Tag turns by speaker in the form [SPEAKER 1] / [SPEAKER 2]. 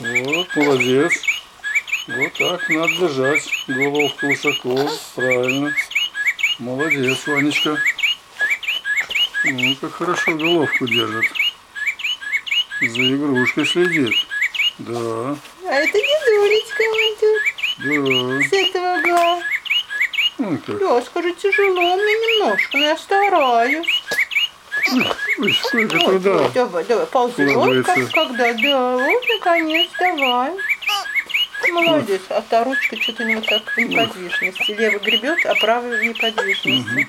[SPEAKER 1] Вот, молодец. Вот так надо держать головку высоко. Правильно. Молодец, Ванечка. Ну, как хорошо головку держит. За игрушкой следит. Да,
[SPEAKER 2] А это дедулечка вон тут,
[SPEAKER 1] да.
[SPEAKER 2] с этого угла.
[SPEAKER 1] Ну как.
[SPEAKER 2] Да, скажи, тяжело мне немножко, но я стараюсь.
[SPEAKER 1] Ой, сколько
[SPEAKER 2] Ой,
[SPEAKER 1] труда.
[SPEAKER 2] Давай, давай, ползи. Вот как когда, да, вот наконец, давай. Молодец, а та ручка что-то него так в неподвижности. Левый гребет, а правый в неподвижности.